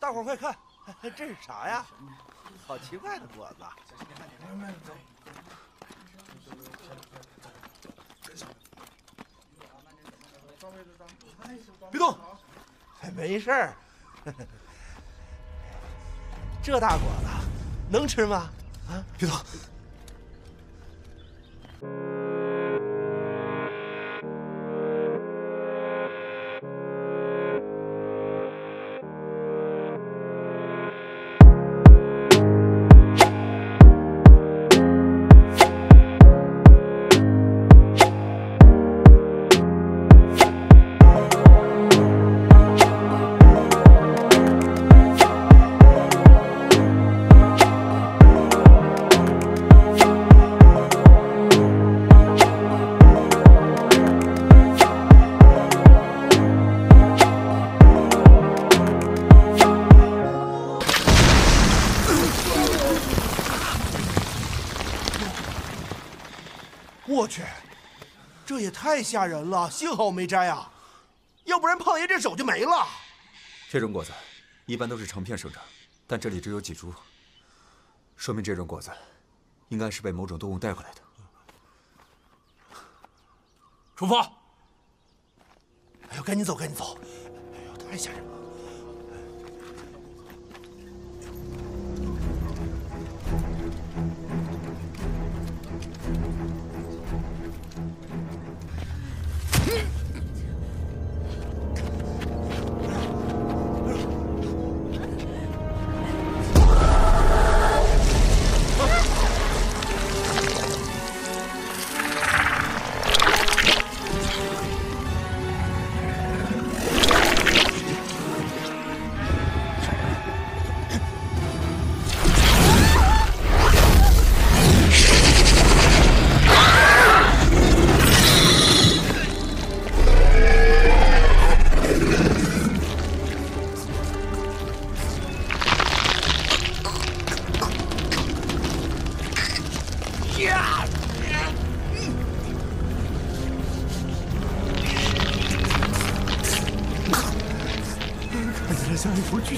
大伙儿快看，这是啥呀？好奇怪的果子！小心点，慢点，慢走别动，没事儿。这大果子能吃吗？啊，别动。我去，这也太吓人了！幸好我没摘啊，要不然胖爷这手就没了。这种果子一般都是成片生长，但这里只有几株，说明这种果子应该是被某种动物带回来的。出发！哎呦，赶紧走，赶紧走！哎呦，太吓人了。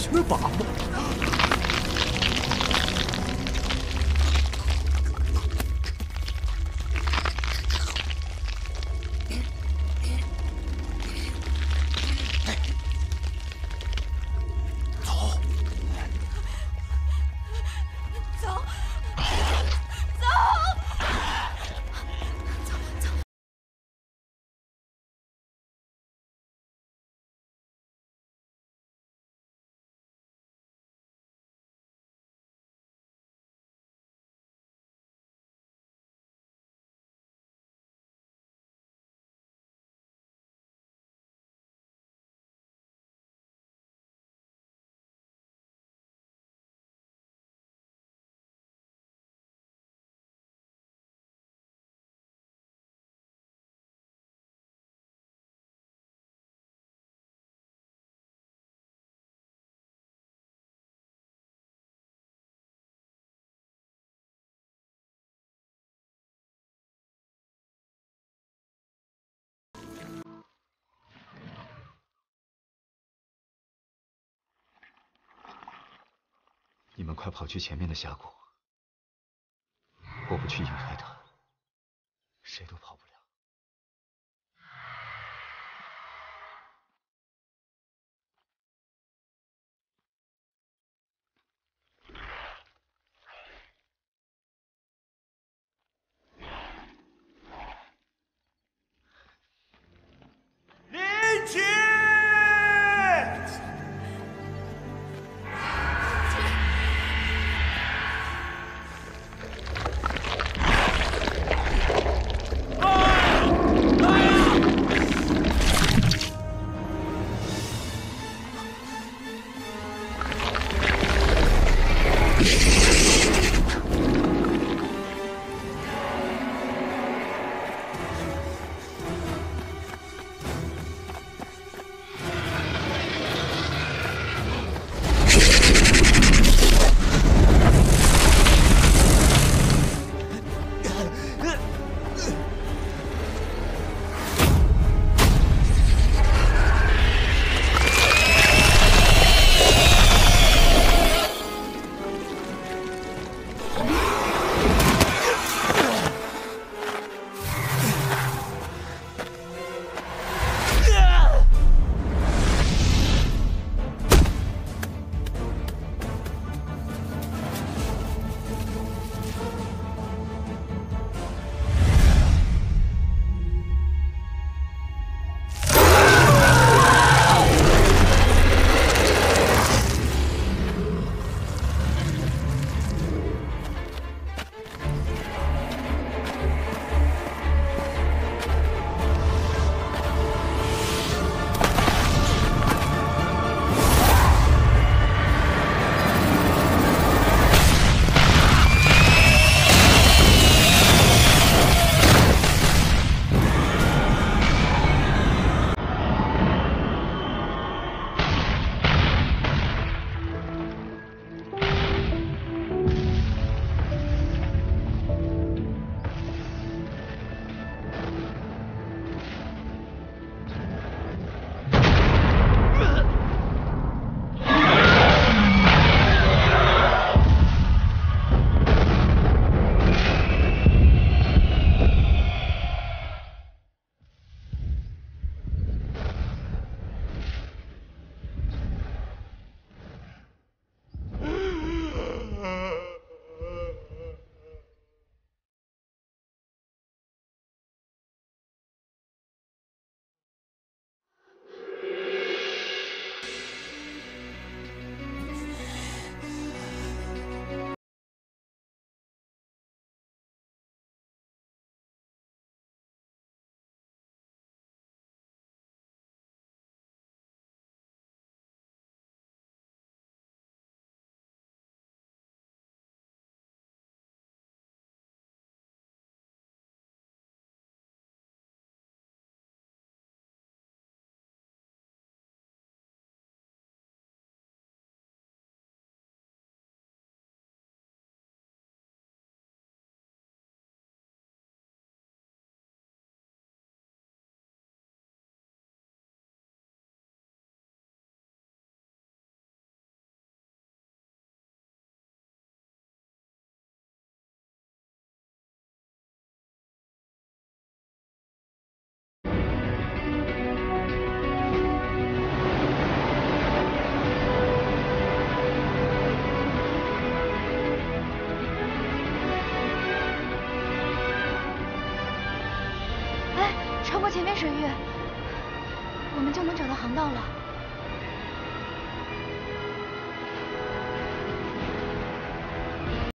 像一头巨型的粑粑。你们快跑去前面的峡谷，我不去引开他，谁都跑不了。Yeah. 前面水域，我们就能找到航道了。